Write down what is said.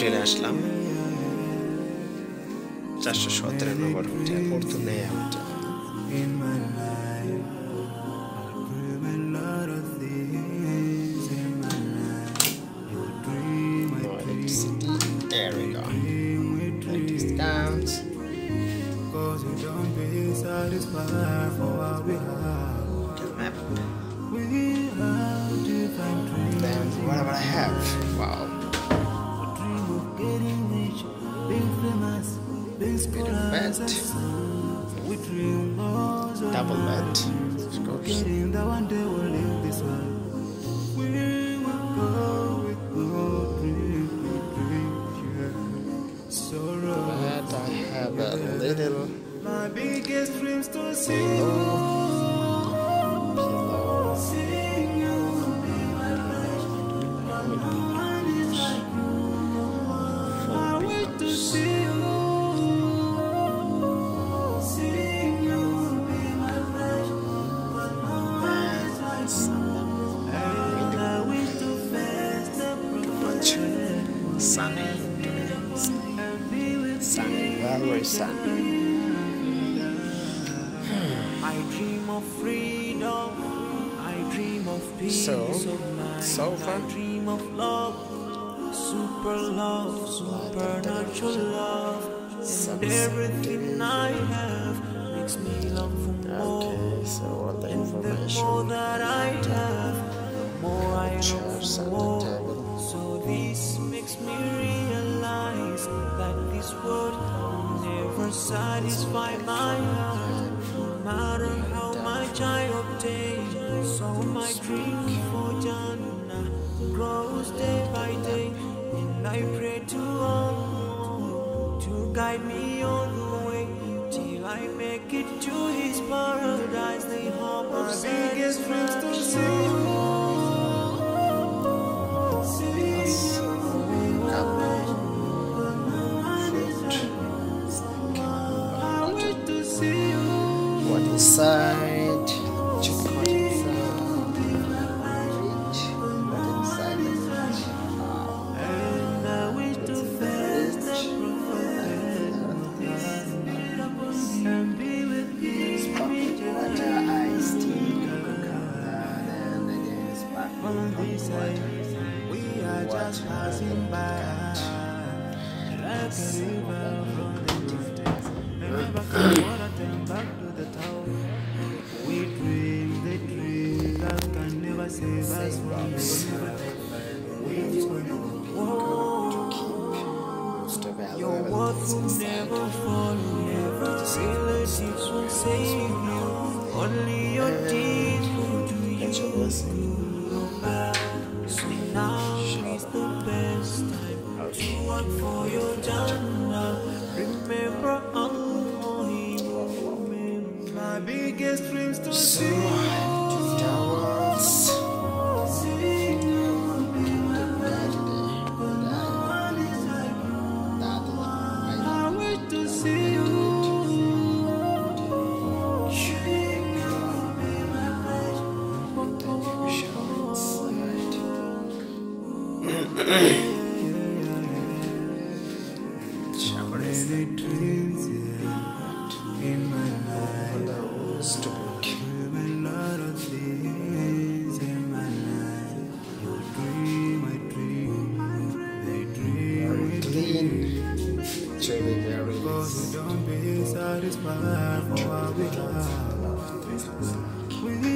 হোটেলে আসলাম চারশো সতেরো নম্বর hotel ফরতুনেয়া hotel No electricity. There we go. Discounts. Cause we don't be satisfied for what we have. Good map. No dream, yeah. Sorrow. But I have a little My biggest dreams to see oh. Sunny. Very, very sunny. I dream of freedom. I dream of peace So, so far? I dream of love, super love, supernatural love, and everything I have makes me long for more. Okay, so all the And the more information. that I have, the more I long Chairs for and the more. Satisfy my heart, no matter how much I obtain. So my dream for Jannah grows day by day, and I pray to Allah to guide me on the way till I make it to His paradise, the home of biggest dreams to see On this water. side, we are just passing by. Like a river from the distance. Never can wanna turn back to the town. We dream the dream that can never save us from the our Your words will never fall, never relatives will save you. Only your deeds will do you good. So now is the best time to work for your. Remember. My biggest dreams to see don't be satisfied for what we have.